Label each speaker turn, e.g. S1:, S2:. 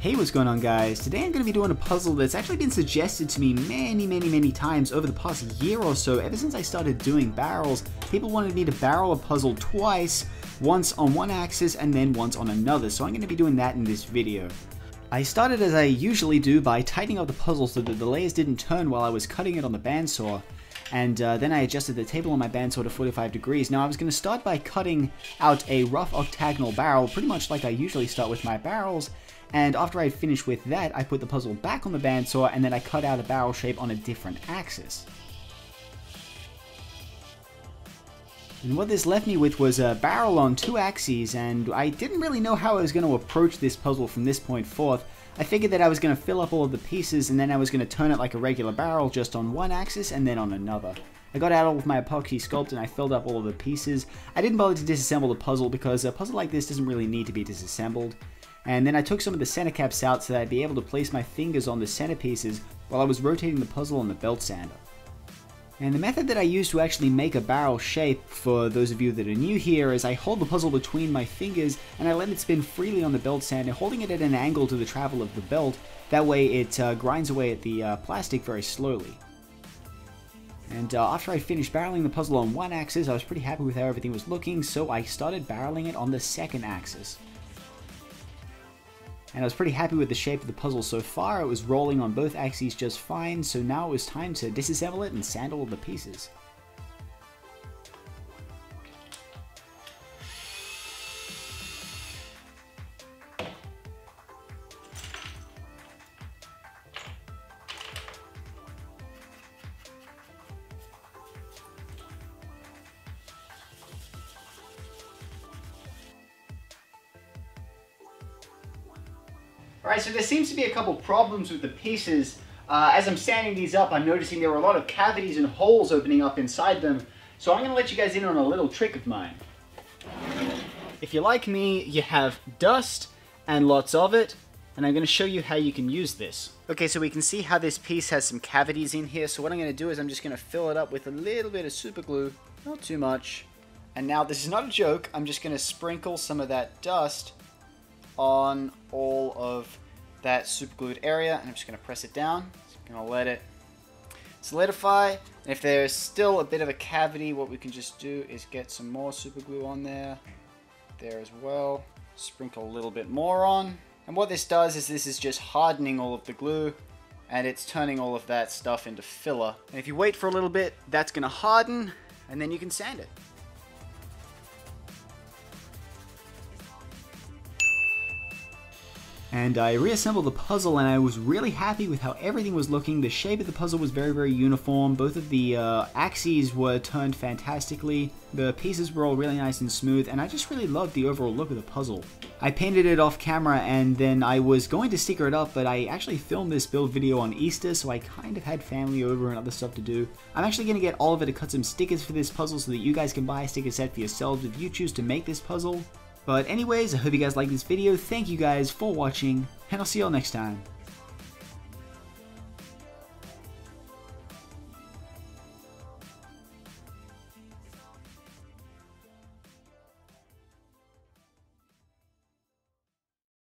S1: Hey, what's going on guys? Today I'm going to be doing a puzzle that's actually been suggested to me many, many, many times over the past year or so. Ever since I started doing barrels, people wanted me to barrel a puzzle twice, once on one axis and then once on another, so I'm going to be doing that in this video. I started as I usually do by tightening up the puzzle so that the layers didn't turn while I was cutting it on the bandsaw and uh, then I adjusted the table on my bandsaw to 45 degrees. Now I was going to start by cutting out a rough octagonal barrel, pretty much like I usually start with my barrels, and after I finished with that, I put the puzzle back on the bandsaw and then I cut out a barrel shape on a different axis. And what this left me with was a barrel on two axes, and I didn't really know how I was going to approach this puzzle from this point forth. I figured that I was going to fill up all of the pieces and then I was going to turn it like a regular barrel just on one axis and then on another. I got out all of my epoxy sculpt and I filled up all of the pieces. I didn't bother to disassemble the puzzle because a puzzle like this doesn't really need to be disassembled. And then I took some of the center caps out so that I'd be able to place my fingers on the center pieces while I was rotating the puzzle on the belt sander. And the method that I use to actually make a barrel shape, for those of you that are new here, is I hold the puzzle between my fingers and I let it spin freely on the belt sander, holding it at an angle to the travel of the belt. That way it uh, grinds away at the uh, plastic very slowly. And uh, after I finished barreling the puzzle on one axis, I was pretty happy with how everything was looking, so I started barreling it on the second axis and I was pretty happy with the shape of the puzzle so far. It was rolling on both axes just fine, so now it was time to disassemble it and sand all the pieces. Alright, so there seems to be a couple problems with the pieces. Uh, as I'm sanding these up, I'm noticing there were a lot of cavities and holes opening up inside them. So I'm going to let you guys in on a little trick of mine. If you're like me, you have dust and lots of it, and I'm going to show you how you can use this. Okay, so we can see how this piece has some cavities in here, so what I'm going to do is I'm just going to fill it up with a little bit of super glue, not too much. And now, this is not a joke, I'm just going to sprinkle some of that dust on all of that super glued area and I'm just going to press it down. I'm going to let it solidify. And if there's still a bit of a cavity, what we can just do is get some more super glue on there, there as well. Sprinkle a little bit more on. And what this does is this is just hardening all of the glue and it's turning all of that stuff into filler. And if you wait for a little bit, that's going to harden and then you can sand it. And I reassembled the puzzle and I was really happy with how everything was looking. The shape of the puzzle was very, very uniform. Both of the uh, axes were turned fantastically. The pieces were all really nice and smooth and I just really loved the overall look of the puzzle. I painted it off camera and then I was going to sticker it up but I actually filmed this build video on Easter so I kind of had family over and other stuff to do. I'm actually going to get Oliver to cut some stickers for this puzzle so that you guys can buy a sticker set for yourselves if you choose to make this puzzle. But anyways, I hope you guys like this video. Thank you guys for watching, and I'll see y'all next time.